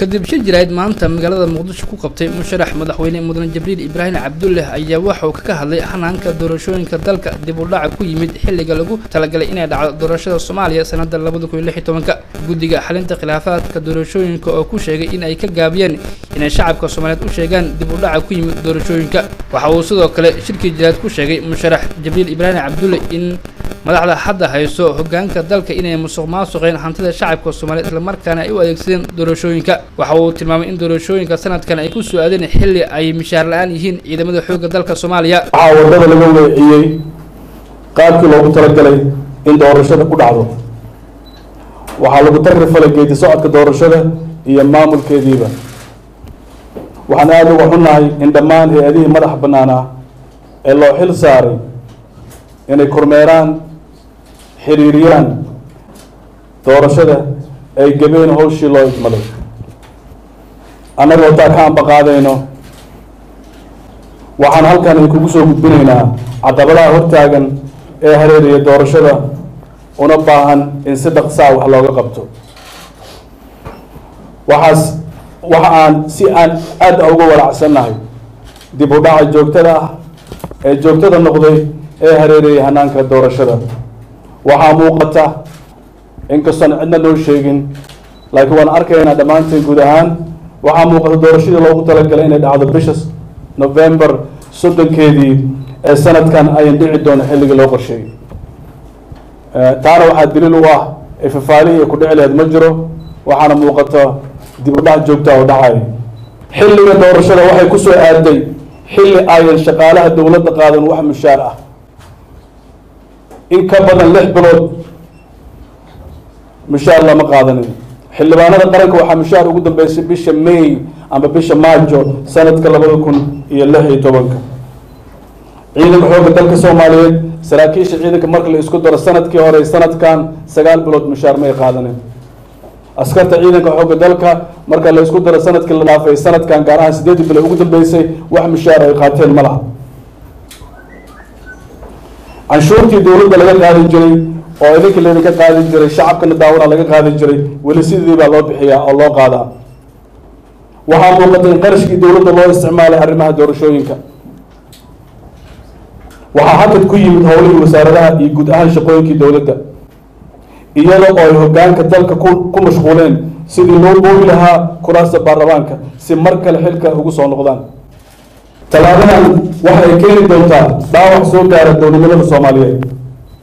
kadib shir jirayd maanta magaalada muqdisho ku qabtay musharax madaxweyne mudane jibriil ibraahim cabdulleh ayaa waxa uu kaga hadlay hanaanka doorashooyinka dalka. Dib u dhaca ku yimid xilliga lagu talagalay inay dhacdo doorashada soomaaliya sanada labada kun iyo lix iyo tobanka. Guddiga xalinta khilaafaadka doorashooyinka oo ku sheegay in ay ka gaabiyeen inay shacabka soomaaliyeed u sheegaan dib u dhaca ku yimid doorashooyinka. Waxa uu sidoo kale shirkii jirayd ku sheegay musharax jibriil ibraahim cabdulle in madaxda hadda hayso hogaanka dalka inay musuq maasuqeen hantida shacabka soomaaliyeed islamarkaana ay u adeegsadeen doorashooyinka. Waxa uu tilmaamay in doorashooyinka sanadkan ay ku soo aadeen xilli ay mishaar la'aan yihiin ciidamada xoogga dalka soomaaliya. Waxaa waddada laga weeciyey qaabkii loogu talagalay in doorashada ku dhacdo. Waxaa lagu tagrifalay geedi socodka doorashada iyo maamulkeediiba waxaan aada uga xunnahay in dhammaan hay'adihii madaxa bannaan ah ee loo xil saaray inay kormeeraan xiriiriyaan doorashada ay gabeen hawshii loo idmaday annagoo taa ka ambaqaadayno waxaan halkan idinkugu soo gudbinaynaa caqabadaha hortaagan ee hareeraya doorashada una baahan in si dhaqsaa wax looga qabto. Waxaas waxa aan si aan aad a uga walacsannahay dib u dhaca joogtada ah ee joogtada noqday ee hareerayay hanaanka doorashada. Waxaa muuqata inkastoon cidna noo sheegin laakiin waan arkaynaa dhammaanteen guud ahaan waxaa muuqata doorashadii loogu talagalay inay dhacdo bisha november soddonkeedii ee sanadkan ayan dhici doono xilligii loo qorsheeyey taana waxaa daliil u ah ifafaalihii ay ku dhici laheed ma jiro waxaana muuqata dib u dhac joogtaa oo dhacay. Xilliga doorashada waxay ku soo aaday xilli ayan shaqaalaha dowladda qaadan wax mushaar ah. In ka badan lix bilood mushaar lama qaadanin. Xildhibaanada qaranka waxaa mushaar ugu dambeysay bisha may ama bisha maajo sanadka labada kun iyo lix iyo tobanka. Ciidanka xoogga dalka soomaaliyeed saraakiisha ciidanka marka la isku daro sannadkii hore sanadkan sagaal bilood mushaar may qaadanin askarta ciidanka xoogga dalka marka la isku daro sannadkii la dhaafay sanadkan gaar ahaan sideedii bilood ugu dambeysay wax mushaar ay qaateen ma laha. Canshuurtii dowladda laga qaadi jiray oo idinka laydinka qaadi jiray shacabkana daawada laga qaadi jiray weli sidii baa loo bixiyaa oo loo qaadaa. Waxaa muuqata in qarashkii dowladda loo isticmaalay arrimaha doorashooyinka. Waxaa hakad ku yimid howlihii wasaaradaha iyo guud ahaan shaqooyinkii dowladda iyada oo ay hogaanka dalka ku mashquuleen sidii loo boogi lahaa kuraasta baarlamaanka si mar kale xilka ugu soo noqdaan. Tallaabadan waxa ay keeni doontaa dhaawac soo gaara dowladnimada soomaaliyeed.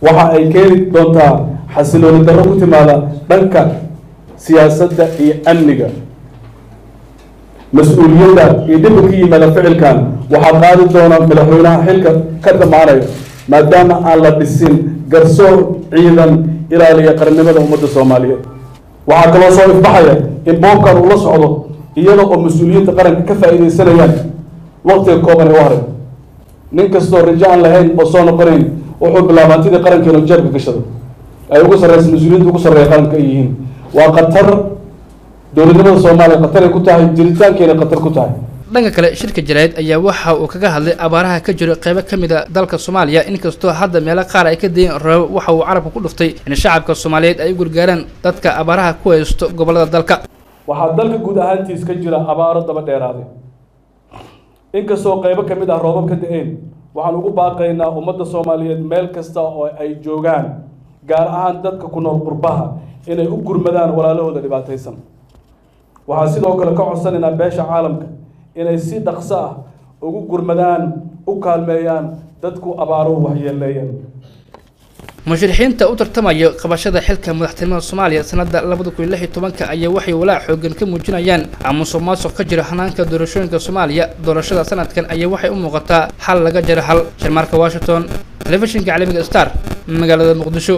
Waxa ay keeni doontaa xasilooni darro ku timaada dhanka siyaasadda iyo amniga. Mas'uuliyadda iyo dhibka ka yimaada ficilkan waxaa qaadi doona madaxweynaha xilka ka dhammaanaya maadaama aan la dhisin garsoor ciidan ilaaliya qarannimada ummadda soomaaliyeed. Waxaa kaloo soo ifbaxaya in boobkan uu la socdo iyada oo mas'uuliyiinta qaranka ka faa'iidaysanayaan waqtiga kooban ee u haray nin kastoo rajo aan lahayn oo soo noqonayn wuxuu bilaaba hantidii qarankeenu jeebka gashado ay ugu sarreysa mas'uuliyiinta ugu sarreeya qaranka ay yihiin. Waa khatar dowladnimada soomaaliya khatar ay ku tahay jiritaankeena khatar ku tahay dhanka kale shirka jaraa'id ayaa waxa uu kaga hadlay abaaraha ka jiro qeybo ka mid a dalka soomaaliya. Inkastoo hadda meelo qaar ay ka dayeen rabo waxa uu carabka ku dhuftay in shacabka soomaaliyeed ay u gargaaraan dadka abaaraha ku haysto gobollada dalka. Waxaa dalka guud ahaantiis ka jira abaaro daba dheeraaday. Inkastoo qeybo ka mid ah roobab ka da'een waxaan ugu baaqaynaa ummadda soomaaliyeed meel kasta oo ay joogaan gaar ahaan dadka ku nool qurbaha inay u gurmadaan walaalahooda dhibaataysan. Waxaa sidoo kale ka codsanaynaa beesha caalamka inay si dhaqso ah ugu gurmadaan u kaalmeeyaan dadku abaaruhu waxyeeleeyeen musharixiinta u tartamaya qabashada xilka madaxtinimada soomaaliya sanada labada kun lix iyo tobanka ayaa waxay walaac xoogan ka muujinayaan musuq maasuq ka jira hanaanka doorashooyinka soomaaliya. Doorashada sanadkan ayaa waxay u muuqataa xal laga jaro hal. Sharmaarka washington telefishinka caalamiga star magaalada muqdisho